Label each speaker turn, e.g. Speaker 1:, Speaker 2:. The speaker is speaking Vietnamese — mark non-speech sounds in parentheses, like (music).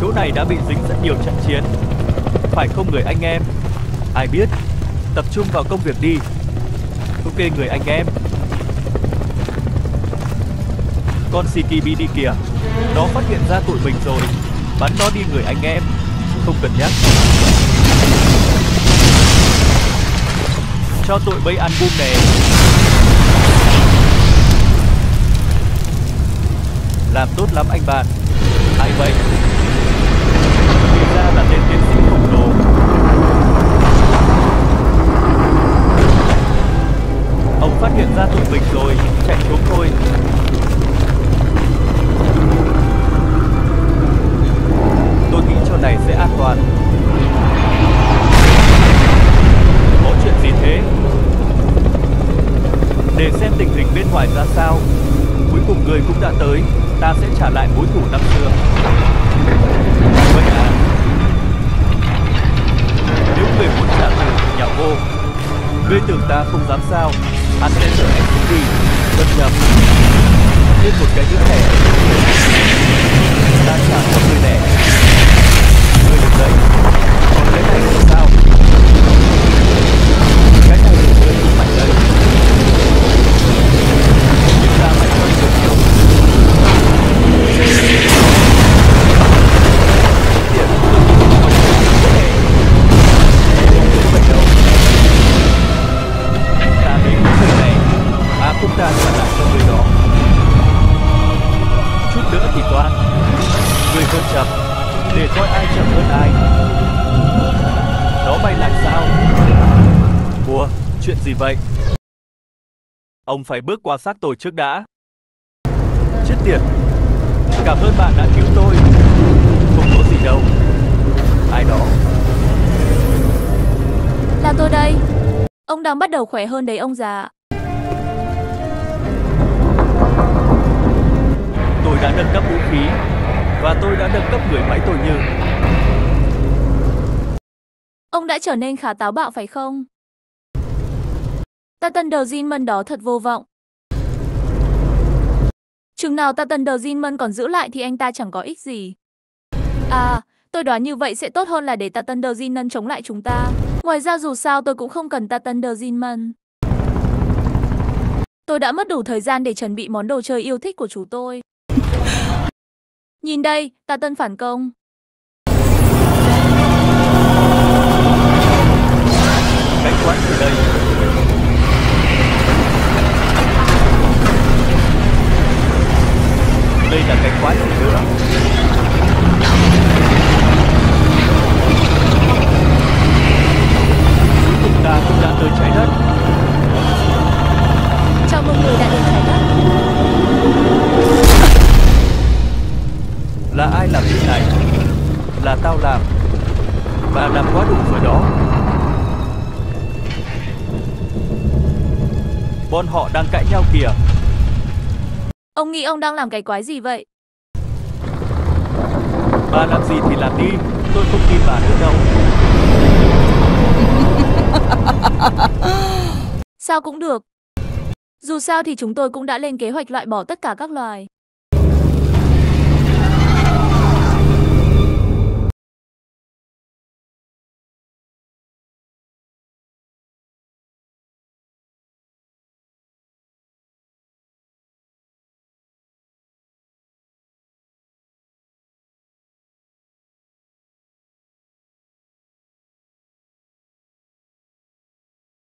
Speaker 1: chỗ này đã bị dính rất nhiều trận chiến. Phải không người anh em? Ai biết, tập trung vào công việc đi. Ok người anh em. Con CKB đi kìa, nó phát hiện ra tụi mình rồi. Bắn nó đi người anh em, không cần nhắc. Cho tụi bay ăn bum nè. Làm tốt lắm anh bạn. Ai vậy? Phát hiện ra tụi mình rồi, chạy trốn thôi. Tôi nghĩ chỗ này sẽ an toàn. Có chuyện gì thế? Để xem tình hình bên ngoài ra sao. Cuối cùng người cũng đã tới, ta sẽ trả lại mối thù năm xưa. Vậy à? Nếu người muốn trả thù thì nhạo vô. Ngươi tưởng ta không dám sao? Anh sẽ rời SCP Đột nhập Lên một cái thứ thể đang trả cho người lẻ lại cho người đó. Chút nữa thì toan. Người hơn chậm. Để coi ai chậm hơn ai. Nó bay làm sao? Ủa, chuyện gì vậy? Ông phải bước qua xác tôi trước đã. Chết tiệt. Cảm ơn bạn đã cứu tôi. Không có gì đâu. Ai đó.
Speaker 2: Là tôi đây. Ông đang bắt đầu khỏe hơn đấy ông già.
Speaker 1: Tôi đã nâng cấp người máy tôi như.
Speaker 2: Ông đã trở nên khá táo bạo phải không? Ta tân đầu Zinman đó thật vô vọng. Chừng nào ta tân đầu Zinman còn giữ lại thì anh ta chẳng có ích gì. À, tôi đoán như vậy sẽ tốt hơn là để ta tân đầu Zinman chống lại chúng ta. Ngoài ra dù sao tôi cũng không cần ta tân đầu Zinman. Tôi đã mất đủ thời gian để chuẩn bị món đồ chơi yêu thích của chú tôi. Nhìn đây, ta tân phản công.
Speaker 1: Cánh quán từ đây. Đây là cánh quán gì nữa? Là ai làm việc này? Là tao làm. Và làm quá đủ rồi đó. Bọn họ đang cãi nhau kìa.
Speaker 2: Ông nghĩ ông đang làm cái quái gì vậy?
Speaker 1: Bà làm gì thì làm đi. Tôi không tin bà nữa đâu. (laughs)
Speaker 2: Sao cũng được. Dù sao thì chúng tôi cũng đã lên kế hoạch loại bỏ tất cả các loài.